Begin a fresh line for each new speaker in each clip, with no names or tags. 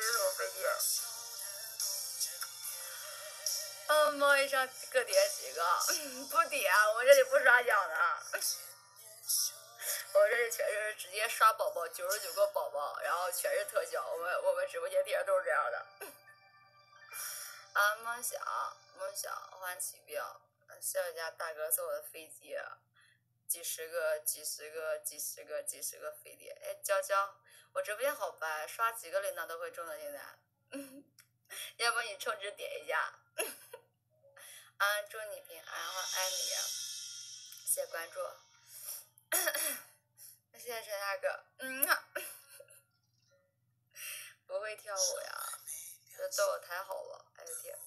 是什么飞碟？啊，摸一上个点几个？不点，我这里不刷奖的。我这里全是直接刷宝宝，九十九个宝宝，然后全是特效。我们我们直播间底下都是这样的。啊，梦想梦想换起兵，谢谢家大哥送我的飞机，几十个几十个几十个几十个飞碟。哎，娇娇，我直播间好白，刷几个铃铛都会中的现在。要不你充值点一下。啊，祝你平安，我爱你，谢谢关注。谢谢陈大哥，嗯，不会跳舞呀，这对我太好了，哎呦天！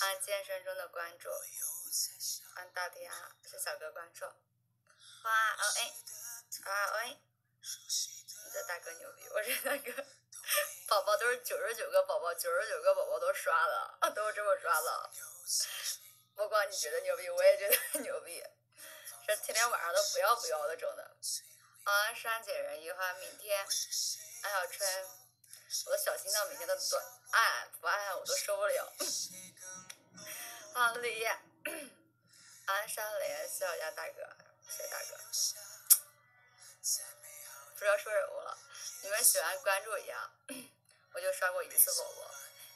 按健身中的关注，按大天是小哥关注，哇哦哎，哇哦哎，你这大哥牛，我这大哥宝宝都是九十九个宝宝，九十九个宝宝都刷了，都是这么刷的。不光你觉得牛逼，我也觉得 牛逼，这天天晚上都不要不要的整的。啊，山姐人一话，明天，安小春，我的小心脏每天都短，按不按我都受不了。啊，李，安山雷，谢我家大哥，谢谢大哥。不知道说什么了，你们喜欢关注一下，我就刷过一次宝宝。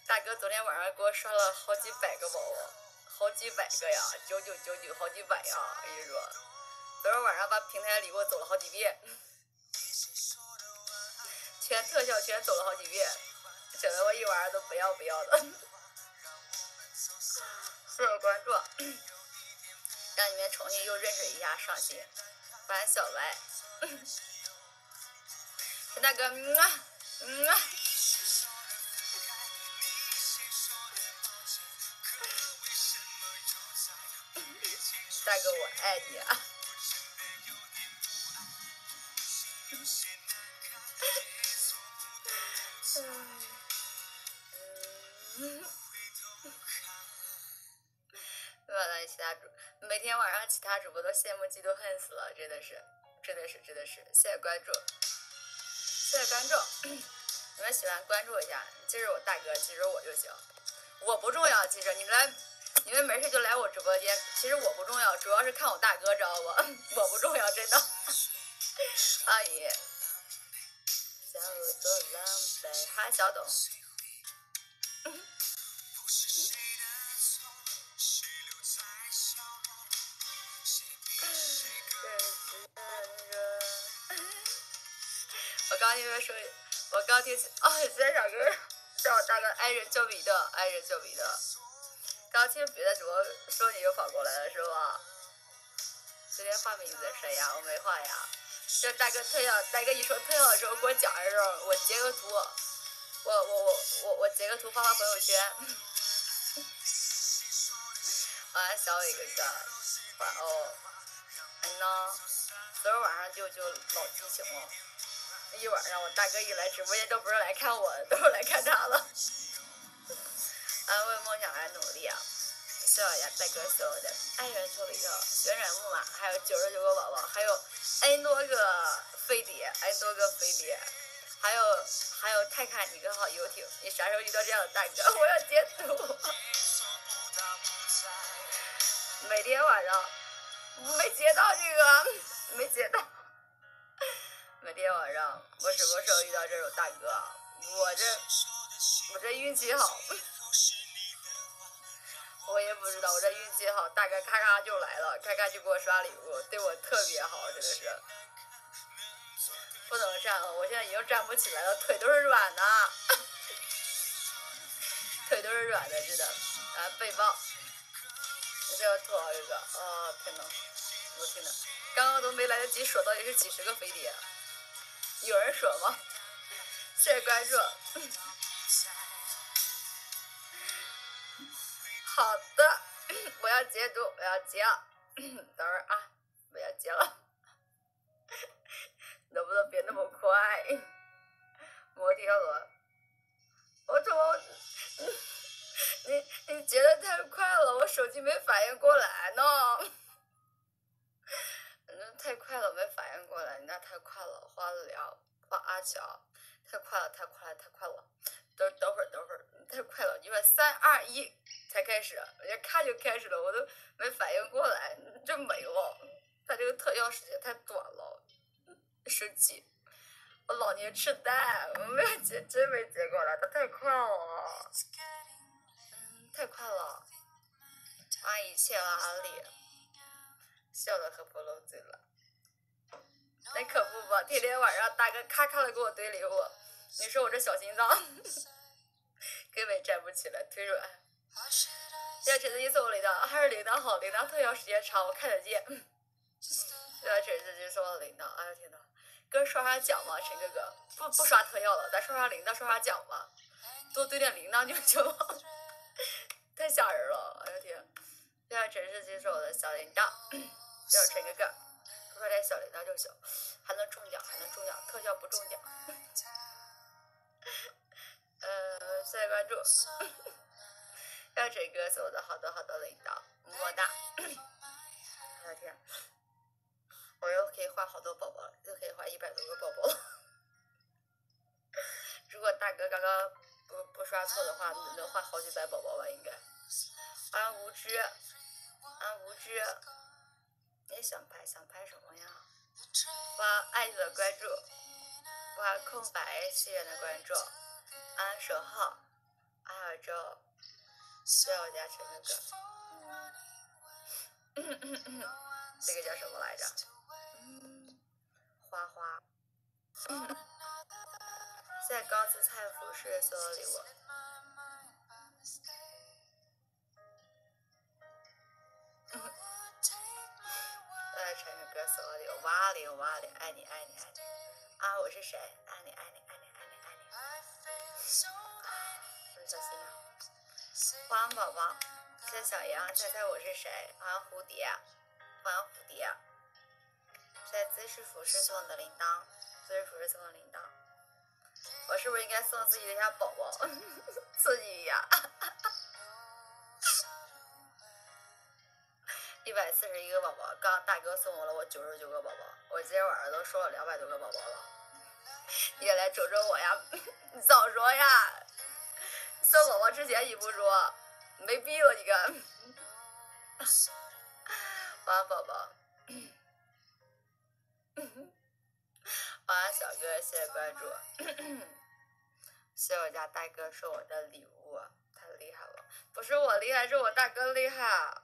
大哥昨天晚上给我刷了好几百个宝宝，好几百个呀，九九九九，好几百呀，我跟你说。昨天晚上把平台礼物走了好几遍，全特效全走了好几遍，整得我一晚上都不要不要的。谢谢关注，让你们重新又认识一下上新，欢迎小白，大哥，嗯啊，嗯啊，大哥我爱你啊。其他主每天晚上其他主播都羡慕嫉妒恨死了，真的是，真的是，真的是，谢谢关注，谢谢关注，你们喜欢关注一下，记着我大哥，其实我就行，我不重要，其实你们来，你们没事就来我直播间，其实我不重要，主要是看我大哥，知道不？我不重要，真的，阿姨，小多狼狈，哈小董。我刚因为说，我刚听哦，今天小哥叫我大哥爱人救彼得，爱人救彼得。刚听别的主播说你又跑过来了是吧？今天换名字谁呀？我没换呀。这大哥特效，大哥你说特效的时候给我讲的时候，我截个图，我我我我我截个图发发朋友圈。晚小伟哥哥，晚哦，嗯呐，昨儿晚上就就老激情了。一晚上，我大哥一来直播间都不是来看我，都是来看他了。安慰梦想而努力啊！谢谢呀，大哥所有的爱人抽了一个旋转木马，还有九十九个宝宝，还有 N 多个飞碟，N 多个飞碟，还有还有泰坦尼克号游艇。你啥时候遇到这样的大哥？我要截图。每天晚上没截到这个，没截到。我什么时候遇到这种大哥？我这，我这运气好，我也不知道，我这运气好，大哥咔咔就来了，咔咔就给我刷礼物，对我特别好，真的是。不能站了，我现在已经站不起来了，腿都是软的，腿都是软的，真的。啊，背包，这要吐槽一个，啊天呐，我天呐，刚刚都没来得及说，到底是几十个飞碟。有人说吗？谢谢关注。好的，我要截图，我要截。等会儿啊，我要截了。阿乔太快了太快了太快了等等会儿等会儿太快了你们三二一才开始人家咔就开始了我都没反应过来就没了他这个特效时间太短了生气我老年痴呆我没有结真没结过来他太快了太快了阿迎一切阿丽笑的合不拢嘴了。那可不吧，天天晚上大哥咔咔的给我堆礼物，你说我这小心脏 根本站不起来，腿软。要橙子鸡送我铃铛，还是铃铛好，铃铛特效时间长，我看得见。要橙子鸡送我铃铛，哎呀天呐，哥刷刷奖嘛，陈哥哥，不不刷特效了，咱刷刷铃铛，刷刷奖吧，多堆点铃铛就行了，太吓人了，哎呀天！要橙子鸡送我的小铃铛，要 陈哥哥。快点小铃铛就行，还能中奖，还能中奖，特效不中奖。呃，谢谢关注。要这个送的好多好多铃铛，么么哒。我的天，我又可以换好多宝宝了，又可以换一百多个宝宝了。如果大哥刚刚不不刷错的话，能换好几百宝宝吧？应该。安无知，安无知。你想拍想拍什么呀？哇爱你的关注，哇空白谢谢的关注，安守号，阿尔周，谢我家陈哥哥，这个叫什么来着？花花，谢谢高姿菜服饰送的礼物。陈哥哥送的礼物，哇哩哇哩，爱你爱你爱你，啊我是谁？爱你爱你爱你爱你爱你，我是小新啊，欢迎宝宝，谢谢小杨，猜猜我是谁？欢迎蝴蝶，欢迎蝴蝶，谢谢姿势服饰送的铃铛，姿势服饰送的铃铛，我是不是应该送自己的一下宝宝，刺激一下？一百四十一个宝宝，刚大哥送我了我九十九个宝宝，我今天晚上都收了两百多个宝宝了。你也来瞅瞅我呀，你 早说呀！送宝宝之前你不说，没逼我你看。晚安宝宝，晚安小哥，谢谢关注。谢谢我家大哥送我的礼物，太厉害了！不是我厉害，是我大哥厉害。